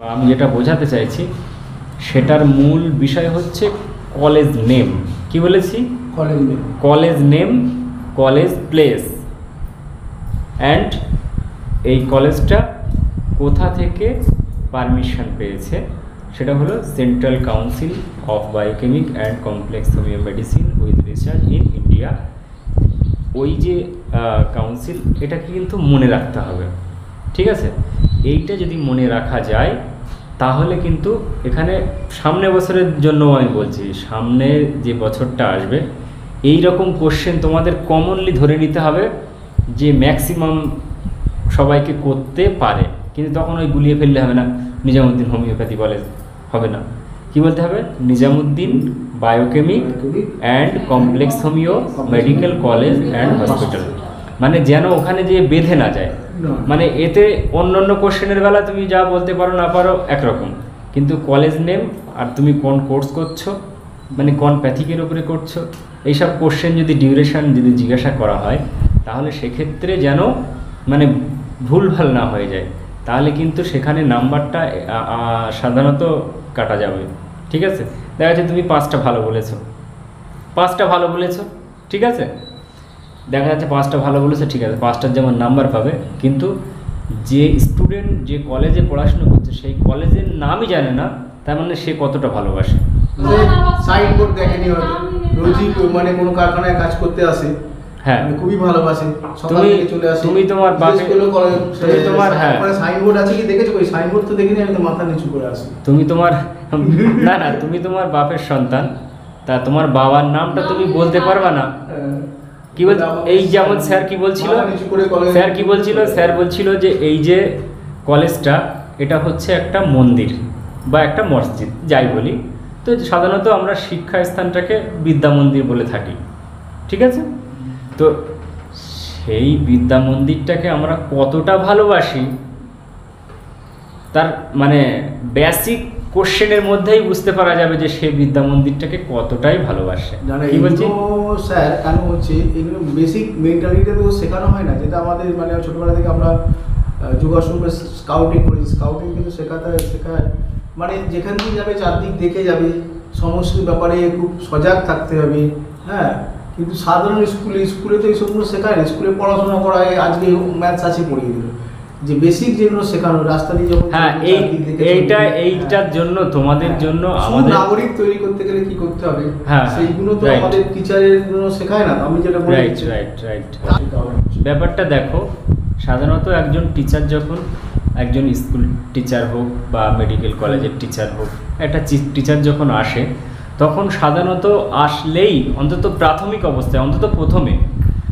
বা আমি যেটা বোঝাতে চাইছি সেটার মূল বিষয় হচ্ছে কলেজ নেম কি বলেছি? কলেজ নেই college name college place and এই কলেজটা কোথা থেকে পারমিশন পেয়েছে? সেটা হলো central council of biochemic and complex homoeo medicine with research in India ওই যে কাউন্সিল এটাকে কিন্তু মনে রাখতে হবে। ঠিক আছে? এইটা যদি মনে রাখা যায় তাহলে কিন্তু এখানে সামনে বছরের জন্য আমি বলছি সামনে যে বছরটা আসবে এই রকম কোশ্চেন তোমাদের কমনলি ধরে নিতে হবে যে ম্যাক্সিমাম সবাইকে করতে পারে কিন্তু তখন ওই গুলিয়ে ফেললে হবে না। নিজামুদ্দিন হোমিওপ্যাথি কলেজ হবে না। কি বলতে হবে? Nizamuddin biochemic and complex homoeo medical college and hospital মানে যেন ওখানে যে বেঁধে না যায়। মানে এতে অন্য অন্য কোশ্চেনের বেলা তুমি যা বলতে পারো না পারো একরকম। কিন্তু কলেজ নেম আর তুমি কোন কোর্স করছ মানে কোন প্যাথিকের উপরে করছ, এইসব কোশ্চেন যদি ডিউরেশন যদি জিজ্ঞাসা করা হয়, তাহলে সেক্ষেত্রে যেন মানে ভুলভাল না হয়ে যায়। তাহলে কিন্তু সেখানে নাম্বারটা সাধারণত কাটা যাবে। ঠিক আছে? দেখা যাচ্ছে তুমি পাঁচটা ভালো বলেছ। পাঁচটা ভালো বলেছ। ঠিক আছে? দেখা যাচ্ছে পাঁচটা ভালো বলেছে ঠিক আছে পাঁচটার যেমন নাম্বার পাবে কিন্তু যে স্টুডেন্ট যে কলেজে পড়াশোনা করছে সেই কলেজের নামই জানে না তার মানে সে কতটা ভালোবাসে। সাইনবোর্ড দেখেনি হয়তো। রোজই মানে কোনো কারখানায় কাজ করতে আসে হ্যাঁ। মানে খুবই ভালোবাসে সকাল তুমি- থেকে চলে আসে। তুমি তোমার তুমি তোমার- হ্যাঁ। মানে সাইনবোর্ড আছে কি দেখেছ? ওই সাইনবোর্ড তো দেখিনি আমি তো মাথা নিচু করে আসি। তুমি তোমার না না তুমি তোমার বাপের সন্তান তা তোমার বাবার নামটা তুমি বলতে পারবা না। কি বল এই যেমন স্যার কি বলছিল? স্যার কি বলছিল? স্যার বলছিল যে এই যে কলেজটা এটা হচ্ছে একটা মন্দির বা একটা মসজিদ যাই বলি। তো সাধারণত আমরা শিক্ষা স্থানটাকে বিদ্যা মন্দির বলে থাকি। ঠিক আছে? তো সেই বিদ্যা মন্দিরটাকে আমরা কতটা ভালোবাসি তার মানে বেসিক কোশ্চেনের মধ্যেই বুঝতে পারা যাবে যে সে বিদ্যা মন্দিরটাকে কতটাই ভালোবাসে। কি বলছি? স্যার কেন হচ্ছে এগুলো বেসিক মেন্টালিটি তো শেখানো হয় না যেটা আমাদের মানে ছোটবেলা থেকে আমরা যোগাসন স্কাউটিং করি। স্কাউটিং কিন্তু শেখাতে শেখায়। মানে যেখান দিয়ে যাবে চারদিক দেখে যাবে। সমস্ত ব্যাপারে খুব সজাগ থাকতে হবে হ্যাঁ? কিন্তু সাধারণ স্কুলে স্কুলে তো এইসবগুলো শেখায় না। স্কুলে পড়াশোনা করায় আজকে ম্যাথস আছে পড়িয়ে দিল। যে বেসিক যেগুলো শেখানো রাস্তা দিয়ে যখন হ্যাঁ এই এইটা এইটার হ্যাঁ। জন্য তোমাদের জন্য হ্যাঁ, আমাদের সুনাগরিক তৈরি করতে গেলে কি করতে হবে? হ্যাঁ, সেইগুলো তো. আমাদের টিচারের জন্য শেখায় না আমি যেটা বলি রাইট রাইট রাইট ব্যাপারটা দেখো সাধারণত একজন টিচার যখন একজন স্কুল টিচার হোক বা মেডিকেল কলেজের টিচার হোক একটা টিচার যখন আসে তখন সাধারণত আসলেই অন্তত প্রাথমিক অবস্থায় অন্তত প্রথমে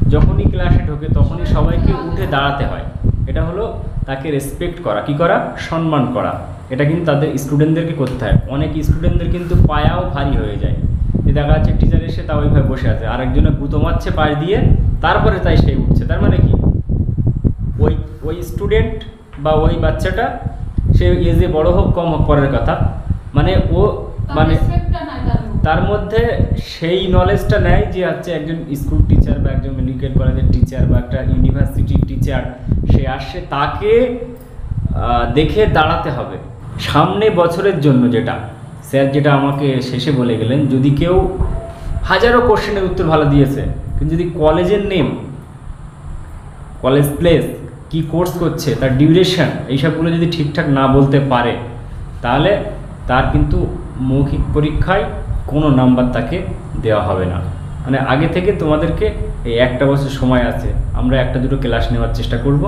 যখনই ক্লাসে ঢোকে তখনই সবাইকে উঠে দাঁড়াতে হয়। এটা হলো তাকে রেসপেক্ট করা কি করা? সম্মান করা। এটা কিন্তু তাদের স্টুডেন্টদেরকে করতে হয়। অনেক স্টুডেন্টদের কিন্তু পায়াও ভারী হয়ে যায়। যে দেখা যাচ্ছে টিচার এসে তা ওইভাবে বসে আছে। আর একজনে গুঁতো মারছে পাশ দিয়ে তারপরে তাই সে উঠছে। তার মানে কি? ওই ওই স্টুডেন্ট বা ওই বাচ্চাটা সে এজে বড় হোক কম হোক পরের কথা। মানে ও মানে তার মধ্যে। সেই নলেজটা নেয় যে হচ্ছে একজন স্কুল টিচার বা একজন মেডিকেল কলেজের টিচার বা একটা ইউনিভার্সিটির টিচার সে আসছে তাকে দেখে দাঁড়াতে হবে। সামনে বছরের জন্য যেটা। স্যার যেটা আমাকে শেষে বলে গেলেন, যদি কেউ হাজারো কোশ্চেনের উত্তর ভালো দিয়েছে, কিন্তু যদি কলেজের নেম, কলেজ প্লেস, কি কোর্স করছে, তার ডিউরেশন, এইসবগুলো যদি ঠিকঠাক না বলতে পারে, তাহলে তার কিন্তু মৌখিক পরীক্ষায় কোনো নাম্বার তাকে দেওয়া হবে না। মানে আগে থেকে তোমাদেরকে এই একটা বছর সময় আছে আমরা একটা দুটো ক্লাস নেওয়ার চেষ্টা করব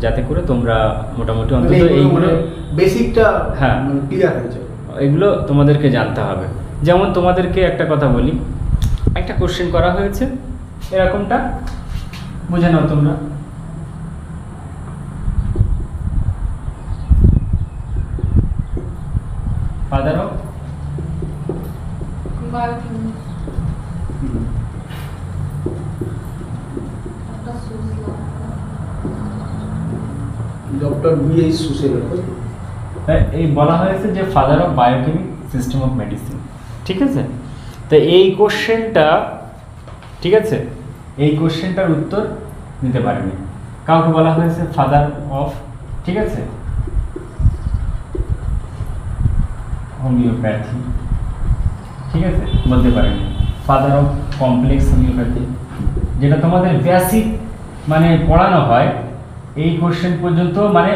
যাতে করে তোমরা মোটামুটি মানে অন্তত এইগুলো বেসিকটা হ্যাঁ। ক্লিয়ার হয়ে যাবে। এগুলো তোমাদেরকে জানতে হবে। যেমন তোমাদেরকে একটা কথা বলি একটা কোশ্চেন করা হয়েছে এরকমটা বুঝে নাও তোমরা। Father of doctor B H Susena এই বলা হয়েছে যে father of biochemic system of medicine ঠিক আছে? তো এই কোশ্চেনটা ঠিক আছে? এই কোশ্চেনটার উত্তর দিতে পারেনি। কাউকে বলা হয়েছে ফাদার অফ ঠিক আছে? হোমিওপ্যাথি ঠিক আছে? বলতে পারেন। ফাদার অফ কমপ্লেক্স হোমিওপ্যাথি যেটা তোমাদের বেসিক মানে পড়ানো হয় এই কোশ্চেন পর্যন্ত মানে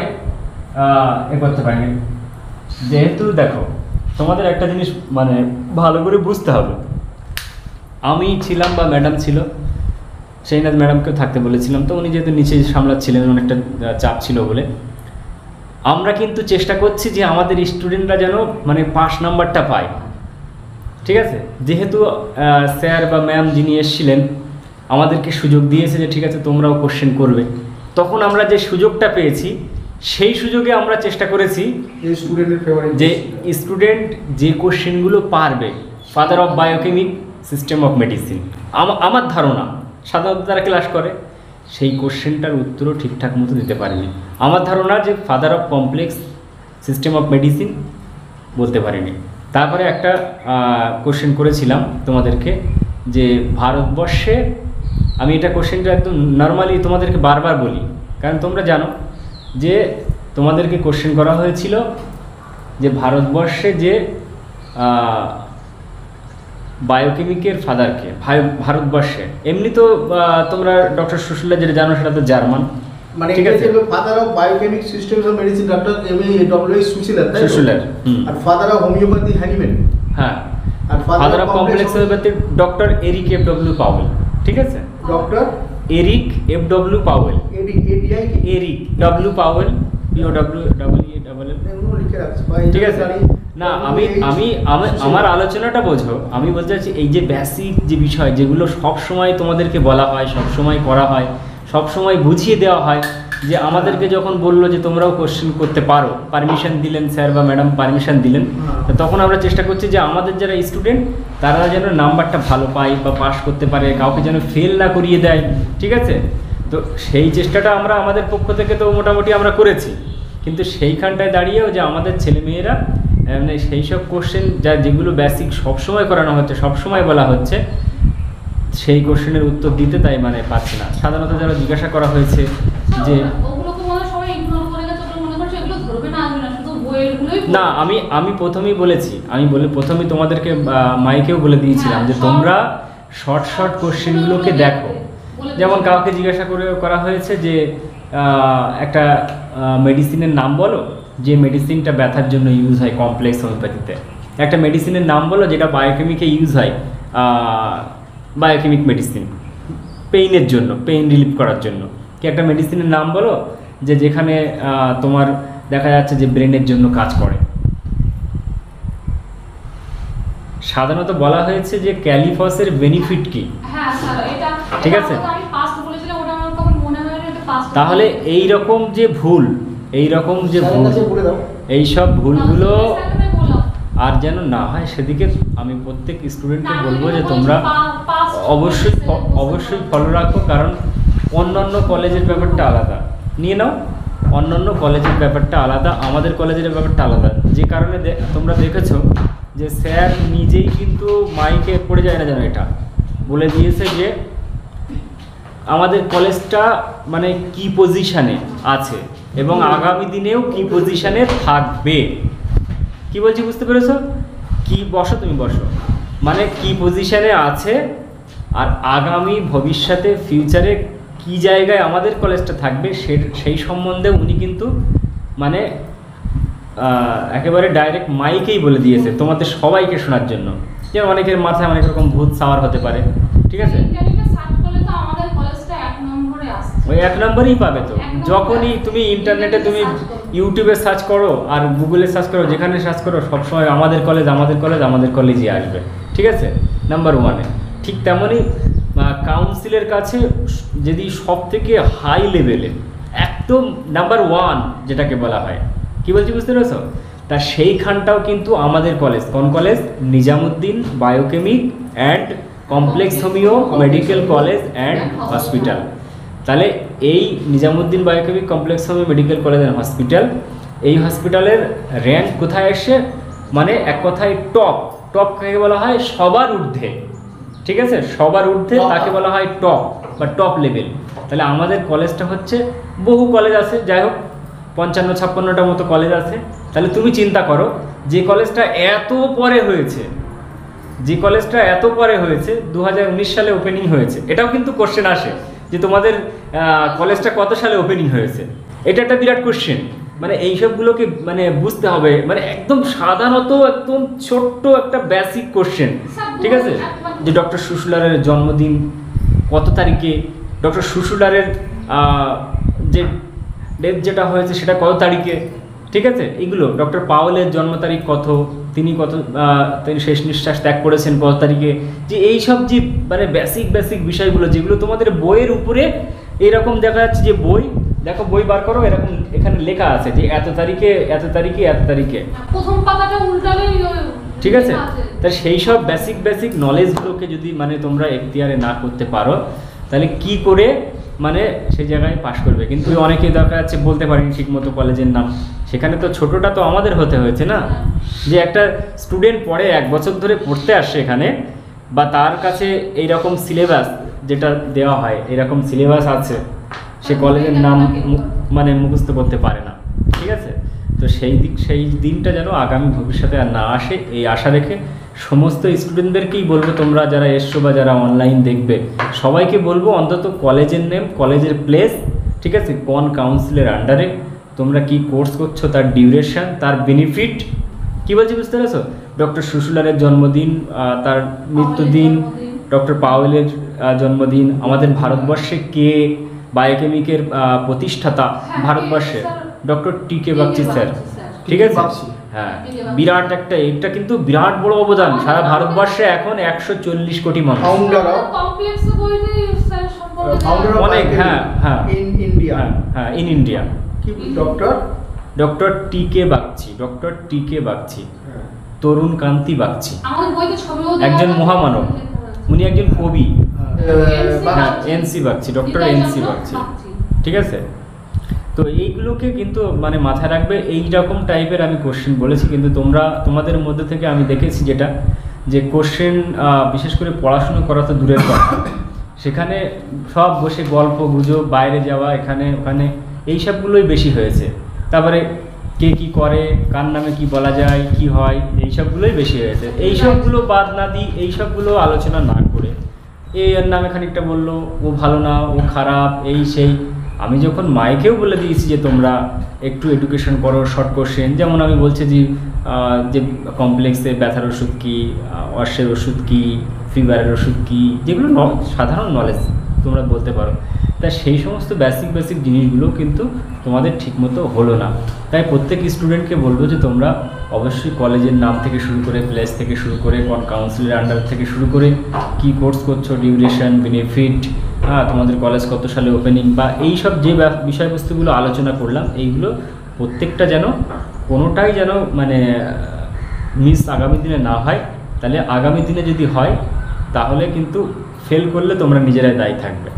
এ করতে পারেনি। যেহেতু দেখো, তোমাদের একটা জিনিস মানে ভালো করে বুঝতে হবে। আমি ছিলাম বা ম্যাডাম ছিল সেই সেইনাথ ম্যাডামকেও থাকতে বলেছিলাম, তো উনি যেহেতু নিচে সামলাচ্ছিলেন অনেকটা চাপ ছিল বলে। আমরা কিন্তু চেষ্টা করছি যে আমাদের স্টুডেন্টরা যেন মানে পাস নাম্বারটা পায়। ঠিক আছে? যেহেতু স্যার বা ম্যাম যিনি এসেছিলেন, আমাদেরকে সুযোগ দিয়েছে যে ঠিক আছে, তোমরাও কোশ্চেন করবে। তখন আমরা যে সুযোগটা পেয়েছি সেই সুযোগে আমরা চেষ্টা করেছি যে স্টুডেন্ট যে কোশ্চেনগুলো পারবে father of biochemic system of medicine আমার ধারণা সাধারণত তারা ক্লাস করে সেই কোশ্চেনটার উত্তরও ঠিকঠাক মতো দিতে পারেনি। আমার ধারণা যে father of complex system of medicine বলতে পারিনি। তারপরে একটা কোশ্চেন করেছিলাম তোমাদেরকে যে ভারতবর্ষে আমি এটা কোশ্চেনটা একদম নর্মালি তোমাদেরকে বারবার বলি। কারণ তোমরা জানো যে তোমাদেরকে কোশ্চেন করা হয়েছিল যে ভারতবর্ষে যে বায়োকেমিকের ফাদারকে ভারতবর্ষে। এমনি তো তোমরা ডক্টর সুশীলা যেটা জানো সেটা তো জার্মান। মানে ঠিক আছে? Father of biochemic systems of medicine doctor M A W S Schuessler তাই সুশীলার, আর ফাদার অফ হোমিওপ্যাথি হ্যানিম্যান হ্যাঁ। আর father of complex homoeopathy doctor Eric F W Powell ঠিক আছে? Doctor? Eric F W Powell Eric W Powell P O W double ঠিক আছে। না আমি আমি আমি- আমার আলোচনাটা বোঝো। আমি বলতে চাচ্ছি এই যে বেসিক যে বিষয় যেগুলো সব সময় তোমাদেরকে বলা হয় সব সময় করা হয় সব সময় বুঝিয়ে দেওয়া হয় যে আমাদেরকে যখন বলল যে তোমরাও কোশ্চেন করতে পারো পারমিশন দিলেন স্যার বা ম্যাডাম পারমিশন দিলেন হ্যাঁ। তখন আমরা চেষ্টা করছি যে আমাদের যারা স্টুডেন্ট তারা যেন নাম্বারটা ভালো পায় বা পাস করতে পারে কাউকে যেন ফেল না করিয়ে দেয় ঠিক আছে? তো সেই চেষ্টাটা আমরা আমাদের পক্ষ থেকে তো মোটামুটি আমরা করেছি। কিন্তু সেইখানটায় দাঁড়িয়েও যে আমাদের ছেলেমেয়েরা মানে সেই সব কোশ্চেন যা যেগুলো বেসিক সবসময় করানো হচ্ছে সবসময় বলা হচ্ছে সেই কোশ্চেনের উত্তর দিতে তাই মানে পাচ্ছে না। সাধারণত যারা জিজ্ঞাসা করা হয়েছে যে না আমি আমি প্রথমেই বলেছি আমি বলে প্রথমেই তোমাদেরকে মাইকেও বলে দিয়েছিলাম যে হ্যাঁ, তোমরা শর্ট শর্ট কোশ্চেনগুলোকে দেখো। যেমন কাউকে জিজ্ঞাসা করে করা হয়েছে যে একটা মেডিসিনের নাম বলো যে মেডিসিনটা ব্যথার জন্য ইউজ হয় কমপ্লেক্স হোমিওপ্যাথিতে একটা মেডিসিনের নাম বলো যেটা বায়োকেমিকে ইউজ হয় বায়োকেমিক মেডিসিন পেইনের জন্য পেইন রিলিফ করার জন্য। কি একটা মেডিসিনের নাম বলো? যে যেখানে তোমার দেখা যাচ্ছে যে ব্রেনের জন্য কাজ করে। সাধারণত বলা হয়েছে যে ক্যালিফসের বেনিফিট কি? হ্যাঁ স্যার এটা ঠিক আছে। মনে হয় তাহলে এই রকম যে ভুল এই রকম যে ভুল এই সব ভুলগুলো আর যেন না হয় সেদিকে আমি প্রত্যেক স্টুডেন্টকে বলব যে তোমরা অবশ্যই অবশ্যই ফলো রাখো কারণ অন্যান্য কলেজের ব্যাপারটা আলাদা। নিয়ে নাও, অন্যান্য কলেজের ব্যাপারটা আলাদা, আমাদের কলেজের ব্যাপারটা আলাদা। যে কারণে তোমরা দেখেছ যে স্যার নিজেই কিন্তু মাইকে পড়ে যায় না যেন এটা। বলে দিয়েছে যে আমাদের কলেজটা মানে কি পজিশানে আছে এবং আগামী দিনেও কি পজিশানে থাকবে। কি বলছি বুঝতে পেরেছ? কি বসো, তুমি বসো। মানে কি পজিশানে আছে আর আগামী ভবিষ্যতে ফিউচারে কি জায়গায় আমাদের কলেজটা থাকবে সে সেই সম্বন্ধে উনি কিন্তু মানে একেবারে ডাইরেক্ট মাইকেই বলে দিয়েছে তোমাদের সবাইকে শোনার জন্য। যে অনেকের মাথায় অনেক রকম ভূত সাওয়ার হতে পারে। ঠিক আছে? ওই এক নম্বরেই পাবে তো। যখনই তুমি ইন্টারনেটে তুমি ইউটিউবে সার্চ করো আর গুগলে সার্চ করো যেখানে সার্চ করো সবসময় আমাদের কলেজ আমাদের কলেজ আমাদের কলেজই আসবে। ঠিক আছে? নাম্বার ওয়ানে ঠিক তেমনই কাউন্সিলের কাছে যদি সব থেকে হাই লেভেলে একদম নাম্বার ওয়ান যেটাকে বলা হয়। কি বলছি বুঝতে পেরেছ? তা সেইখানটাও কিন্তু আমাদের কলেজ কোন college Nizamuddin biochemic and complex homoeo medical college and hospital তাহলে এই Nizamuddin biochemic complex homoeo medical college and hospital এই হসপিটালের র্যাঙ্ক কোথায় এসে মানে এক কথায় টপ টপ কাকে বলা হয়? সবার ঊর্ধ্বে। ঠিক আছে? সবার ঊর্ধ্বে তাকে বলা হয় টপ বা টপ লেভেল। তাহলে আমাদের কলেজটা হচ্ছে বহু কলেজ আছে। যাই হোক পঞ্চান্ন ছাপ্পান্নটার মতো কলেজ আছে। তাহলে তুমি চিন্তা করো যে কলেজটা এত পরে হয়েছে যে কলেজটা এত পরে হয়েছে দু হাজার উনিশ সালে ওপেনিং হয়েছে। এটাও কিন্তু কোশ্চেন আসে যে তোমাদের কলেজটা কত সালে ওপেনিং হয়েছে? এটা একটা বিরাট কোশ্চেন মানে এইসবগুলোকে মানে বুঝতে হবে। মানে একদম সাধারণত একদম ছোট্ট একটা বেসিক কোশ্চেন ঠিক আছে? যে ডক্টর সুশুলারের জন্মদিন কত তারিখে? ডক্টর সুশুলারের যে ডেথ যেটা হয়েছে সেটা কত তারিখে? ঠিক আছে? এগুলো ডক্টর পাওয়েলের জন্ম তারিখ কত? তিনি কত তিনি শেষ নিঃশ্বাস ত্যাগ করেছেন কত তারিখে? যে এইসব যে মানে বেসিক বেসিক বিষয়গুলো, যেগুলো তোমাদের বইয়ের উপরে এরকম দেখা যাচ্ছে যে বই দেখো বই বার করো এরকম এখানে লেখা আছে যে এত তারিখে এত তারিখে এত তারিখে। প্রথম পাতাটা উল্টালেই ঠিক আছে? তা সেই সব বেসিক বেসিক নলেজগুলোকে যদি মানে তোমরা এখতিয়ারে না করতে পারো তাহলে কি করে মানে সেই জায়গায় পাশ করবে? কিন্তু অনেকেই দরকার আছে বলতে পারিনি ঠিক মতো কলেজের নাম। সেখানে তো ছোটটা তো আমাদের হতে হয়েছে না? যে একটা স্টুডেন্ট পড়ে এক বছর ধরে পড়তে আসে এখানে বা তার কাছে এইরকম সিলেবাস যেটা দেওয়া হয় এরকম সিলেবাস আছে। সে কলেজের নাম মানে মুখস্থ করতে পারে না ঠিক আছে? তো সেই দিক সেই দিনটা যেন আগামী ভবিষ্যতে আর না আসে এই আশা রেখে সমস্ত স্টুডেন্টদেরকেই বলব তোমরা যারা এসছো বা যারা অনলাইন দেখবে সবাইকে বলব অন্তত কলেজের নেম কলেজের প্লেস ঠিক আছে? কোন কাউন্সিলের আন্ডারে তোমরা কি কোর্স করছ তার ডিউরেশন তার বেনিফিট কি বলছি বুঝতে পেরেছ? ডক্টর সুশুলারের জন্মদিন তার মৃত্যুদিন ডক্টর পাওয়েলের জন্মদিন আমাদের ভারতবর্ষে কে বায়োকেমিকের প্রতিষ্ঠাতা হ্যাঁ, ভারতবর্ষে doctor T K Bagchi sir. ঠিক আছে? হ্যাঁ। বিরাট একটা এটা কিন্তু বিরাট বড় অবদান। সারা ভারতবর্ষে এখন একশো চল্লিশ কোটি মানুষ। অনেক, হ্যাঁ, হ্যাঁ। হ্যাঁ হ্যাঁ in India doctor doctor T K Bagchi doctor T K Bagchi Tarun Kanti Bagchi একজন মহামানব। উনি একজন কবি। N C Bagchi. Doctor N C Bagchi. ঠিক আছে? তো এইগুলোকে কিন্তু মানে মাথায় রাখবে এই রকম টাইপের আমি কোশ্চেন বলেছি কিন্তু তোমরা তোমাদের মধ্যে থেকে আমি দেখেছি যেটা যে কোশ্চেন বিশেষ করে পড়াশুনো করা তো দূরের কথা। সেখানে সব বসে গল্প গুজব বাইরে যাওয়া এখানে ওখানে এই সবগুলোই বেশি হয়েছে। তারপরে কে কি করে কার নামে কি বলা যায় কি হয় এই সবগুলোই বেশি হয়েছে। এই সবগুলো বাদ না দিই এই সবগুলো আলোচনা না করে এই এর নামে খানিকটা বলল, ও ভালো না, ও খারাপ, এই সেই। আমি যখন মাইকেও বলে দিয়েছি যে তোমরা একটু এডুকেশন করো শর্ট কোশ্চেন যেমন আমি বলছি যে যে কমপ্লেক্সে ব্যথার ওষুধ কী অশ্বের ওষুধ কী ফিভারের ওষুধ কী, যেগুলো সাধারণ নলেজ তোমরা বলতে পারো। তা সেই সমস্ত বেসিক বেসিক জিনিসগুলো কিন্তু তোমাদের ঠিকমতো হলো না। তাই প্রত্যেক স্টুডেন্টকে বলব যে তোমরা অবশ্যই কলেজের নাম থেকে শুরু করে প্লেস থেকে শুরু করে কোন কাউন্সিলের আন্ডার থেকে শুরু করে কি কোর্স করছ ডিউরেশন বেনিফিট হ্যাঁ তোমাদের কলেজ কত সালে ওপেনিং বা এই সব যে বিষয়বস্তুগুলো আলোচনা করলাম, এইগুলো প্রত্যেকটা যেন কোনোটাই যেন মানে মিস আগামী দিনে না হয়, তাহলে আগামী দিনে যদি হয়, তাহলে কিন্তু ফেল করলে তোমরা নিজেরাই দায়ী থাকবে।